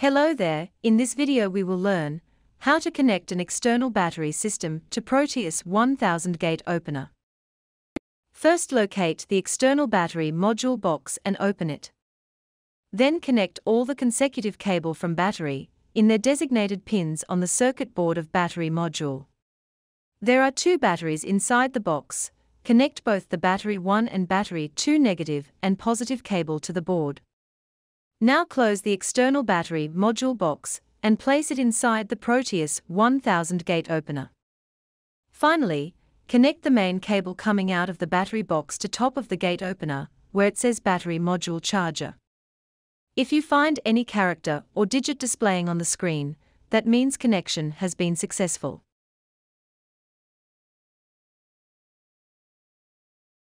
Hello there, in this video we will learn how to connect an external battery system to Proteus 1000 gate opener. First locate the external battery module box and open it. Then connect all the consecutive cable from battery in their designated pins on the circuit board of battery module. There are two batteries inside the box. Connect both the battery 1 and battery 2 negative and positive cable to the board. Now close the external battery module box and place it inside the Proteus 1000 gate opener. Finally, connect the main cable coming out of the battery box to top of the gate opener, where it says battery module charger. If you find any character or digit displaying on the screen, that means connection has been successful.